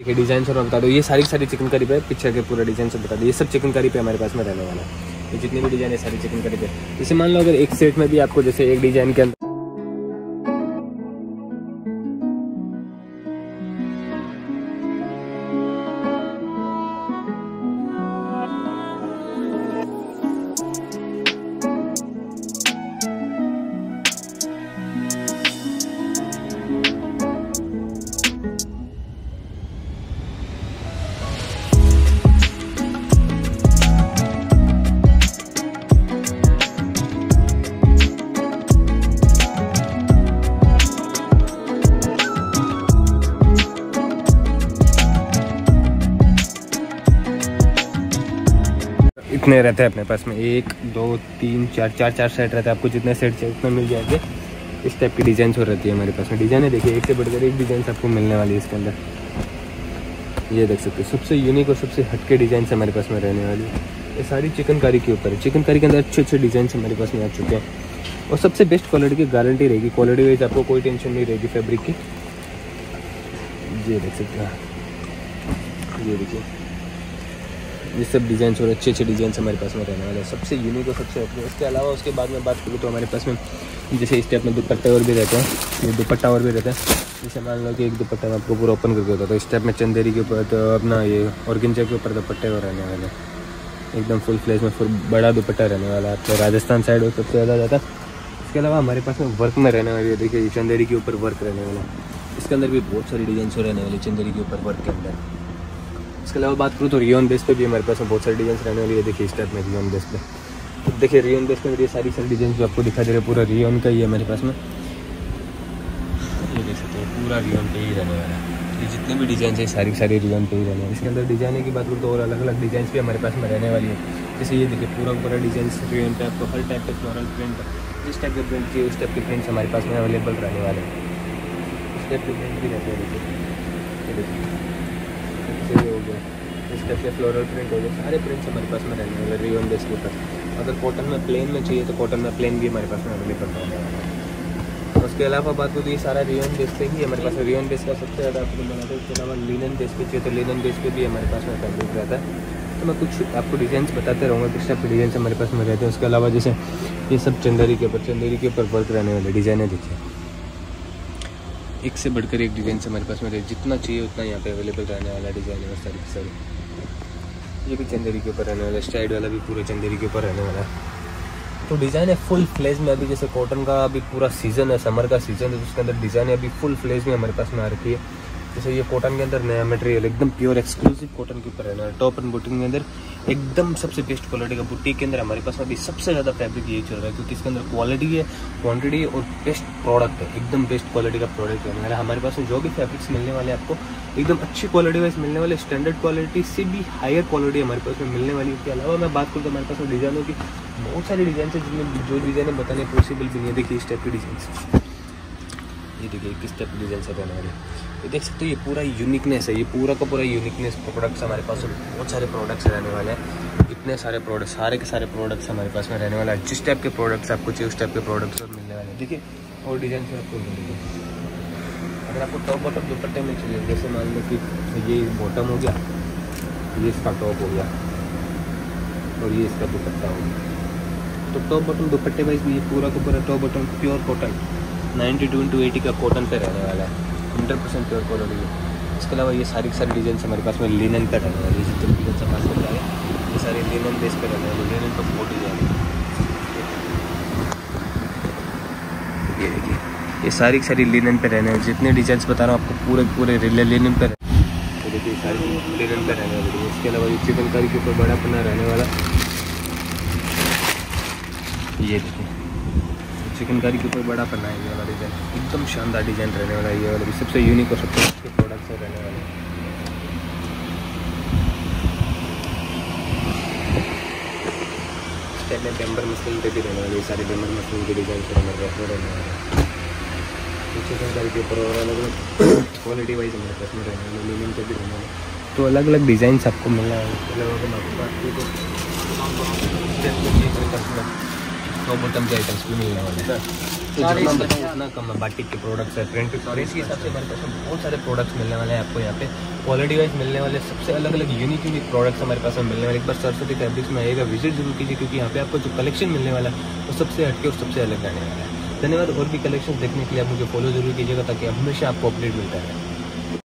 देखिए डिज़ाइन और बता दो, ये सारी सारी चिकन करी पे पिक्चर के पूरा डिज़ाइन सब बता दो ये सब चिकन करी पे हमारे पास में रहने वाला है। ये जितने भी डिज़ाइन है, सारी चिकन करी पे। जैसे मान लो अगर एक सेट में भी आपको जैसे एक डिज़ाइन के अंदर इतने रहते हैं अपने पास में। एक, दो, तीन, चार चार चार सेट रहते हैं। आपको जितने सेट चाहिए उतने मिल जाएँगे। इस टाइप की डिज़ाइन हो रहती है हमारे पास में। डिज़ाइन है देखिए, एक से बढ़कर एक डिज़ाइन आपको मिलने वाली है इसके अंदर। ये देख सकते हैं, सबसे यूनिक और सबसे हटके डिज़ाइन हमारे पास में रहने वाली है। ये सारी चिकनकारी के ऊपर है। चिकनकारी के अंदर अच्छे अच्छे डिज़ाइन हमारे पास में आ चुके हैं। और सबसे बेस्ट क्वालिटी की गारंटी रहेगी। क्वालिटी वाइज आपको कोई टेंशन नहीं रहेगी फैब्रिक की। ये देख सकते हैं। ये देखिए। ये सब डिज़ाइन और अच्छे अच्छे डिज़ाइन हमारे पास में रहने वाले हैं। सबसे यूनिक और सबसे अपने इसके अलावा उसके बाद में बात करूँ तो हमारे पास में जैसे इस टाइप में दुपट्टे और भी रहते हैं। ये दुपट्टा और भी रहता है। जैसे मान लो कि एक दुपट्टा में आपको पूरा ओपन करके होता तो इस टाइप में चंदेरी के ऊपर तो अपना ये ऑर्गेंजा के ऊपर दुपट्टे और रहने वाले एकदम फुल फ्लेज में फुल बड़ा दुपट्टा रहने वाला है। आपको राजस्थान साइड हो सबसे ज़्यादा जाता है। इसके अलावा हमारे पास में वर्क में रहने वाली है देखिए चंदेरी के ऊपर वर्क रहने वाला है। इसके अंदर भी बहुत सारी डिज़ाइन रहने वाली चंदेरी के ऊपर वर्क के अंदर। इसके अलावा बात करूँ तो रियोन बेस पे भी हमारे पास बहुत सारे डिज़ाइन रहने वाली है। देखिए इस टाइप में रियोन बेस पे। तो देखिए रियोन बेस पे ये सारी सारी डिज़ाइन जो आपको दिखा दे रहे हैं, पूरा रियोन का ही है हमारे पास में। देख सकते हैं, पूरा रियोन पे ही रहने वाला है। ये जितने भी डिज़ाइन है, सारी सारी रियोन पे ही रहने इसके अंदर डिज़ाइन की बात करूँ तो और अलग अलग डिज़ाइन भी हमारे पास में रहने वाली है। जैसे ये देखिए, पूरा पूरा डिज़ाइन रियोन पे आपको हर टाइप के फ्लोरल प्रिंट जिस टाइप के प्रिंट चाहिए, उस टाइप के प्रिंट्स हमारे पास में अवेलेबल रहने वाले हैं। उस टाइप के प्रिंट भी रहते हैं। देखिए। देखिए हो गया। इस टाइप के फ्लोरल प्रिंट हो गए सारे प्रिंट्स हमारे पास में रहने वाले रियोन बेस के ऊपर अगर कॉटन में प्लेन में चाहिए तो कॉटन में प्लेन भी हमारे पास में अवेलेबल रहने है। उसके अलावा बात करूँ तो ये सारा रियोन बेस पे ही हमारे पास रियोन बेस का सबसे ज़्यादा आपको बनाते हैं उसके अलावा लिनन बेस पे चाहिए तो लिनन बेस पे भी हमारे पास में फैब्रिक रहता है। तो मैं कुछ आपको डिज़ाइन बताते रहूँगा किस टाइप के डिज़ाइन हमारे पास में रहते हैं। उसके अलावा जैसे ये सब चंदेरी के ऊपर, चंदेरी के ऊपर वर्क रहने वाले डिज़ाइन देखिए। एक से बढ़कर एक डिज़ाइन से हमारे पास में जितना चाहिए उतना यहाँ पे अवेलेबल रहने वाला डिज़ाइन है, सारी सारी। ये भी चंदेरी के ऊपर रहने वाला स्टाइड वाला भी पूरे चंदेरी के ऊपर रहने वाला है। तो डिज़ाइन है फुल फ्लेज में अभी जैसे कॉटन का अभी पूरा सीज़न है समर का सीज़न है तो उसके अंदर डिज़ाइन है अभी फुल फ्लेज में हमारे पास में आ रखी है। जैसे ये कॉटन के अंदर नया मटेरियल एकदम प्योर एक्सक्लूसिव कॉटन के ऊपर रहना टॉप एंड बुटिंग के अंदर एकदम सबसे बेस्ट क्वालिटी का बुटीक के अंदर हमारे पास अभी सबसे ज़्यादा फैब्रिक यही चल रहा है, क्योंकि इसके अंदर क्वालिटी है क्वांटिटी है और बेस्ट प्रोडक्ट है। एकदम बेस्ट क्वालिटी का प्रोडक्ट है। मेरा हमारे पास जो भी फैब्रिक्स मिलने वाले आपको, एकदम अच्छी क्वालिटी वाइज मिलने वाले स्टैंडर्ड क्वालिटी से भी हायर क्वालिटी हमारे पास में मिलने वाली इसके अलावा मैं बात करूँ तो हमारे पास डिज़ाइनों की बहुत सारी डिज़ाइन है जिनमें जो डिज़ाइने बताने पॉसिबल भी नहीं है। देखिए इस टाइप की डिज़ाइन ये देखिए, किस टाइप की डिज़ाइन से रहने वाले ये देख सकते हो, ये पूरा यूनिकनेस है, ये पूरा का पूरा यूनिकनेस प्रोडक्ट्स हमारे पास बहुत सारे प्रोडक्ट्स रहने वाले हैं। इतने सारे प्रोडक्ट सारे के सारे प्रोडक्ट्स हमारे पास में रहने वाला है। जिस टाइप के प्रोडक्ट्स आपको चाहिए, उस टाइप के प्रोडक्ट्स मिलने वाले हैं। देखिए, और डिज़ाइन से आपको मिलेंगे। अगर आपको टॉप बॉटम दुपट्टे में चाहिए, जैसे मान लो कि ये बॉटम हो गया, ये इसका टॉप हो गया, और ये इसका दुपट्टा हो गया। तो टॉप बॉटम दुपट्टे वाइज भी ये पूरा का पूरा top bottom pure cotton ninety two into eighty का कॉटन पे रहने वाला है। हंड्रेड परसेंट प्योर क्वालिटी है। इसके अलावा ये सारी सारी डिज़ाइन हमारे पास में लिनन का रहने वाली जितने डिज़ाइन हमारे पास में ये सारे लिनन बेस पे रहने वाले लिनन का फोर डिज़ाइन ये देखिए, ये सारी सारी लिनन पे रहने वाले जितने डिज़ाइन बता रहा हूँ आपको, पूरे पूरे लिनन पे लिनन पे रहने वाली इसके अलावा ये चिकनकारी के ऊपर बड़ा पन्ना रहने वाला। ये देखिए चिकनकारी के ऊपर बड़ा पन्ना है ये वाला डिज़ाइन एकदम शानदार डिज़ाइन रहने वाला है ये वाला भी। सबसे यूनिक और सबसे अच्छे प्रोडक्ट्स रहने वाले। हैं में बेम्बर मसलिन पे भी रहने वाले सारे बेम्बर मसलिन के डिज़ाइन से रहने वाले रहने वाले। चिकनकारी के ऊपर और अलग अलग क्वालिटी वाइज हमारे पास में रहने वाले लीनियम पे भी रहने वाले। तो अलग अलग डिज़ाइन आपको मिलना है। अलग अगर आपको तो सौ बटन के आइटम्स भी मिलने वाले हैं। तो जितना बताऊँ उतना कम है बाटिक के प्रोडक्ट्स है प्रिंट प्रिंट के हिसाब से हमारे पास बहुत सारे प्रोडक्ट्स मिलने वाले हैं आपको यहाँ पे। क्वालिटी वाइज मिलने वाले सबसे अलग अलग यूनिक यूनिक प्रोडक्ट्स हमारे पास में मिलने वाले। एक बार सरस्वती फैब्रिक्स में आएगा विज़िट ज़रूर कीजिए क्योंकि यहाँ पे आपको जो कलेक्शन मिलने वाला है वो सबसे हटके और सबसे अलग रहने वाला है। धन्यवाद और भी कलेक्शन देखने के लिए आप मुझे फॉलो ज़रूर कीजिएगा ताकि हमेशा आपको अपडेट मिलता रहे।